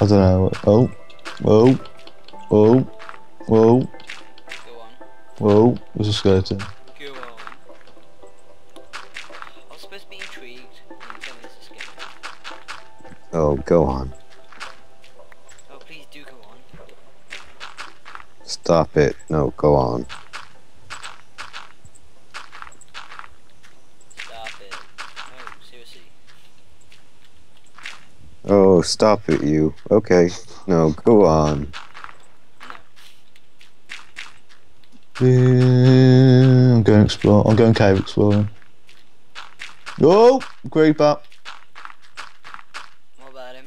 I don't know. Oh, oh, oh, whoa, Go on. whoa. There's a skeleton. Go on. I was supposed to be intrigued. And tell me this is skeleton. Oh, go on. Oh, please do go on. Stop it. No, go on. Stop it. No, seriously. Oh, stop it, you. Okay. No, go on. Yeah, I'm going to explore. I'm going cave exploring. Oh, creeper. What about him?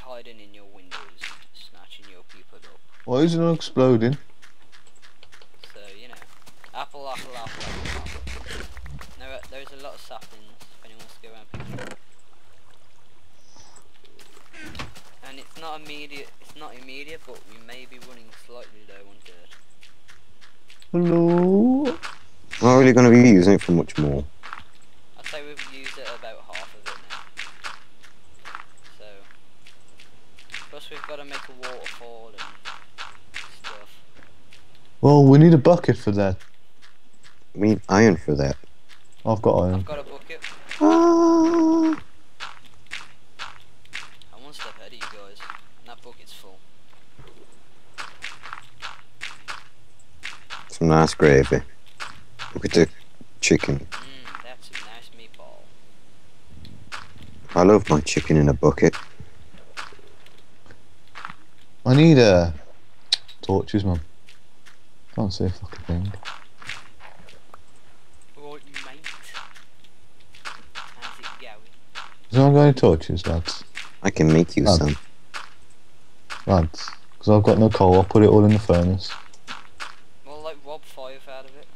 Hiding in your windows, snatching your people up. Why is it not exploding? So, you know. Apple, apple, apple, apple, apple. No, uh, there's a lot of saplings if anyone wants to go around picking them. And it's not immediate, it's not immediate, but we may be running slightly low on dirt. Hello. I'm not really going to be using it for much more. I'd say we've used it about half of it now. So, plus we've got to make a waterfall and stuff. Well, we need a bucket for that. We need iron for that. I've got iron. I've got a bucket. Ah. I'm one step ahead of you guys. And that bucket's full. Some nice gravy. Look at the chicken. Mmm, that's a nice meatball. I love my chicken in a bucket. I need uh, torches, man. Can't see a fucking thing. Right, you mate. How's it going? Has anyone got any torches, lads? I can make you Oh. some. Lads, because I've got no coal. I'll put it all in the furnace. Well, like rob five out of it.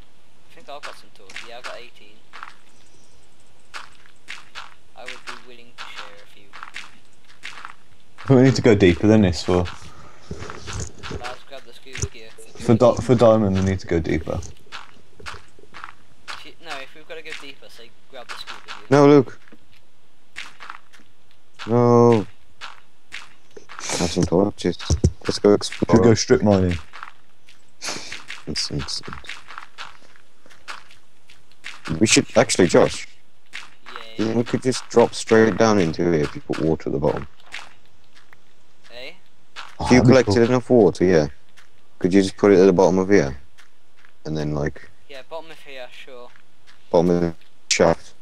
I think I've got some torches. Yeah, I've got 18. I would be willing to share a few. We need to go deeper than this for Lads, grab the scuba gear. for di- for diamond. We need to go deeper. If you, no, if we've got to go deeper, say grab the scuba gear. No, Luke. No. Have some torches. Let's go Should we go strip mining? Nonsense. We should actually, Josh. Yeah. We could just drop straight down into here if you put water at the bottom. Hey? Oh, If you that'd collected cool. enough water, yeah. Could you just put it at the bottom of here, and then like Yeah, bottom of here, sure. bottom of the shaft,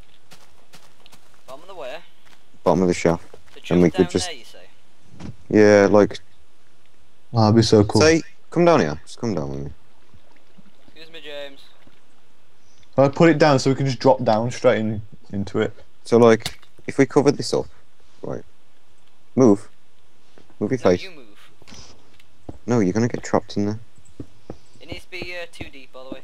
Bottom of the where? bottom of the shaft. The And jump we could just- there, you say? Yeah, like Oh, that'd be so cool. say, come down here. Just come down with me. Excuse me, James. I put it down so we can just drop down straight in, into it. So like, if we cover this up, right? Move. Move your No, face. you move. No, you're gonna get trapped in there. It needs to be uh, too deep, by the way.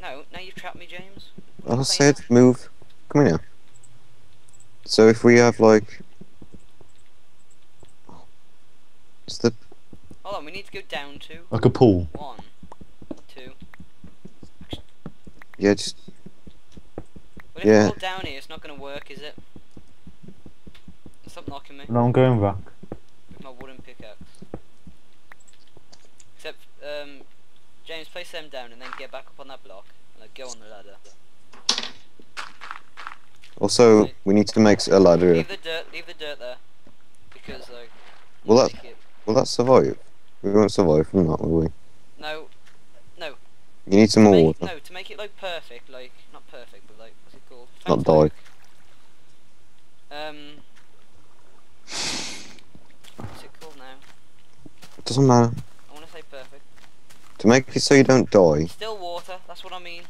No, now you've trapped me, James. I said thing? move. Come in here. So if we have like, it's the Hold on, we need to go down to Like a pool. one, two. Yeah, just Well, if Yeah. we fall down here, it's not going to work, is it? Stop knocking me No, I'm going back. with my wooden pickaxe. Except, um, James, place them down and then get back up on that block. And like, go on the ladder. also we need to make a ladder. Leave the dirt, leave the dirt there. Because, like, Well, you that- make it- Will that survive? We won't survive from that, will we? No, You need some to more make, water. no, to make it, like, perfect, like, not perfect, but, like, what's it called? Not die. Um, what's it called now? It doesn't matter. I want to say perfect. To make it so you don't die. Still water, that's what I mean.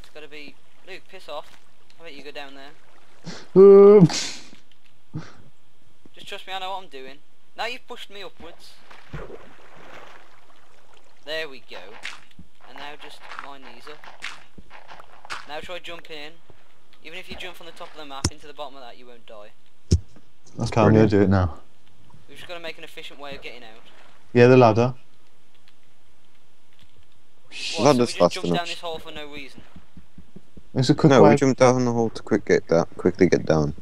It's gotta be. Luke, piss off. I bet you go down there? Just trust me, I know what I'm doing. Now you've pushed me upwards. There we go. And now just line these up. Now try jumping in. Even if you jump from the top of the map into the bottom of that, you won't die. okay, I'm gonna do it now. We've just got to make an efficient way of getting out. Yeah, the ladder. What, Ladder's so we just fast jumped enough. down this hole for no reason. It's a quick No, way. we jumped down the hole to quick get that quickly get down.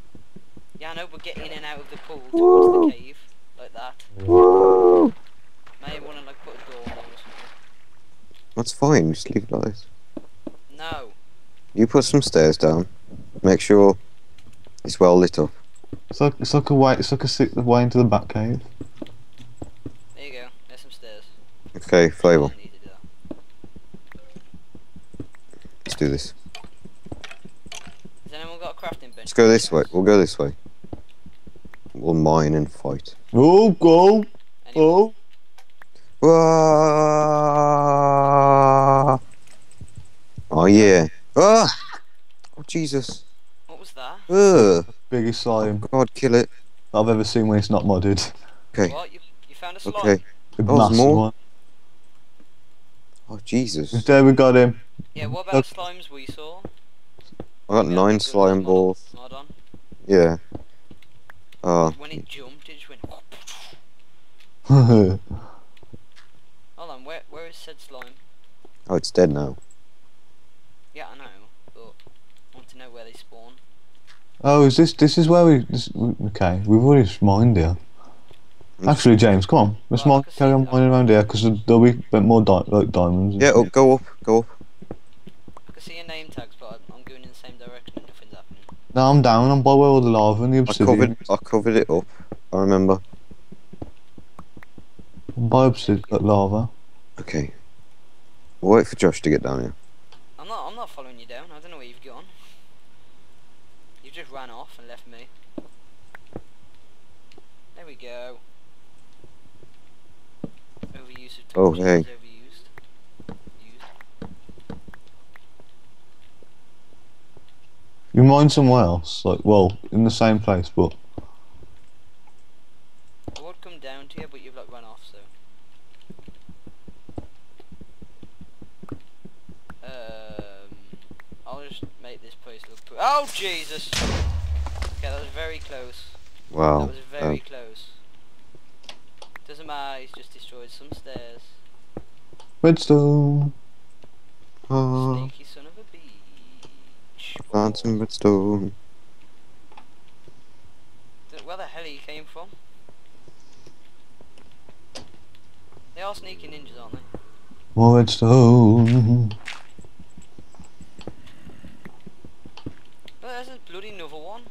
Yeah, I know, but get in and out of the pool Woo. towards the cave. Like that. Woo! May want to like put a door on or something. That's fine, just leave it like this. No. You put some stairs down. Make sure it's well lit up. It's like it's like a way it's like a si- way into the back cave. There you go. There's some stairs. Okay, Flavor, Don't need to do that. let's do this. Has anyone got a crafting bench? Let's go this way. We'll go this way. We'll mine and fight. Oh go! Anyone? Oh! Oh yeah. Ah! Oh Jesus. What was that? Ugh. Biggest slime God, kill it. I've ever seen when it's not modded. Okay. What? You, you found a slime? Okay. A Oh, massive more? one. Oh Jesus. There we got him. Yeah, what about Okay. slimes we saw? I got Yeah, nine good slime mod- balls. Mod on. Yeah. Oh. When it jumped, it just went. Hold on, where where is said slime? Oh, it's dead now. Yeah, I know, but I want to know where they spawn. Oh, is this this is where we? This, okay, we've already just mined here. Mm. Actually, James, come on, let's Well, mine, carry on mining around here because there'll be a bit more di- like diamonds. Yeah, oh, go up, go up. I can see your name tags, but I'm- I'm going in the same direction and nothing's happening. No, I'm down. I'm by where all the lava and the obsidian I obsidian. covered, I covered it up. I remember. I'm by obsidian like lava. Okay. We'll wait for Josh to get down here. I'm not I'm not following you down. I don't know where you've gone. You just ran off and left me. There we go. Overuse of Oh, hey. is overused. Used. You mine somewhere else, like well, in the same place, but I would come down to you, but you've like run off, so. Um, I'll just make this place look. Pre- oh Jesus! Okay, that was very close. Wow. That was very Um, close. Doesn't matter. He's just destroyed some stairs. redstone. oh, Sneaky son of a beach. found some redstone. Where the hell he came from? They are sneaky ninjas, aren't they? More redstone. Oh, there's a bloody another one.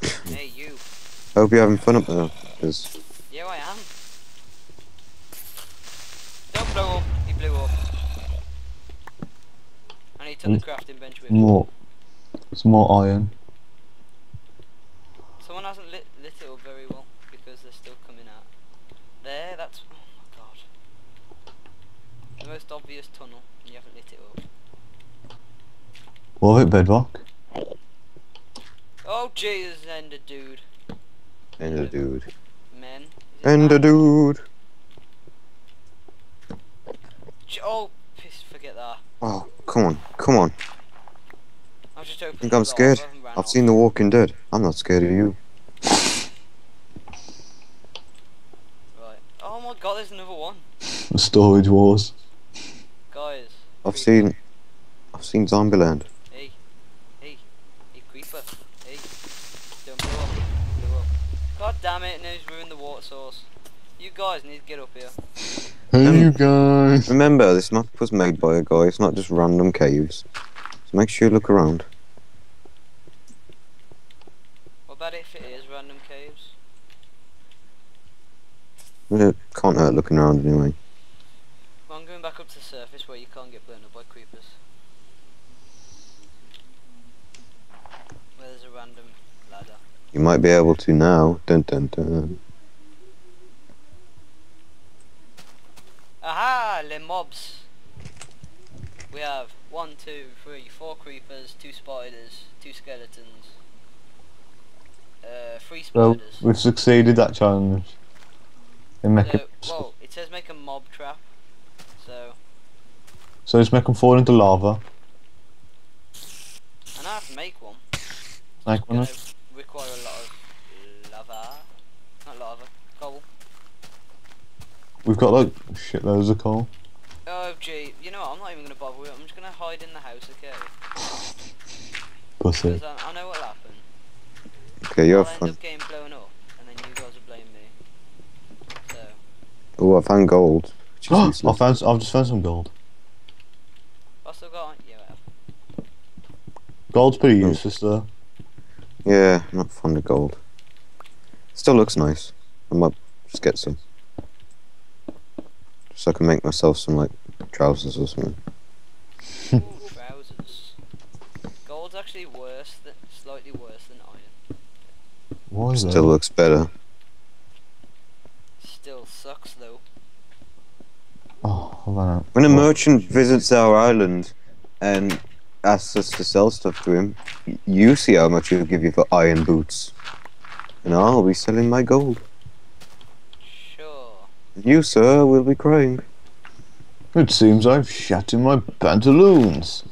hey, you. I Hope you're having fun up there. 'cause- Yeah, I am. Don't blow up. He blew up. And he took the mm. crafting bench with him. More. It's more iron. Someone hasn't lit, lit it up very well because they're still coming out. There, that's. Oh my god. The most obvious tunnel, and you haven't lit it up. What of it, bedrock? Oh Jesus, Ender dude. Ender dude. Men. Is it Ender man? dude. J- Oh, piss, forget that. Oh, come on, come on. I just hoping. I think I'm scared. I've seen The Walking Dead. I'm not scared of you. Right. Oh my god, there's another one. The storage wars. Guys. I've seen, I've seen Zombieland. Hey. Hey. Hey, creeper. Hey. Don't blow up. Blow up. God damn it, now he's ruined the water source. You guys need to get up here. Hey, Um, you guys. Remember, this map was made by a guy. It's not just random caves. So make sure you look around. What about if it is random caves? It can't hurt looking around anyway. Well, I'm going back up to the surface where you can't get blown up by creepers. Where there's a random ladder. You might be able to now. Dun dun dun. Aha! Le mobs! We have one, two, three, four creepers, two spiders, two skeletons, uh, three So spiders. we've succeeded that challenge. In making, So, well, it says make a mob trap. So, so just make them fall into lava. and I have to make one. Make one. Gonna require a lot of lava. Not lava, coal. We've got like shitloads of coal. Oh gee, you know what, I'm not even gonna bother with it, I'm just gonna hide in the house, okay? Pussy. Because I, I know what'll happen. Okay, you I'll have end fun. up getting blown up, and then you guys will blame me. So, Oh, I found gold. Which is I useless. found. I've just found some gold. I still got yeah. I have. Gold's pretty useless though. Yeah, I'm not fond of gold. Still looks nice. I might just get some. So I can make myself some like trousers or something. Ooh, trousers. Gold's actually worse than slightly worse than iron. Why is Still that? looks better. Still sucks though. Oh, I ran out. When a merchant visits our island and asks us to sell stuff to him, you see how much he'll give you for iron boots. And I'll be selling my gold. Sure. You, sir, will be crying. It seems I've shat in my pantaloons.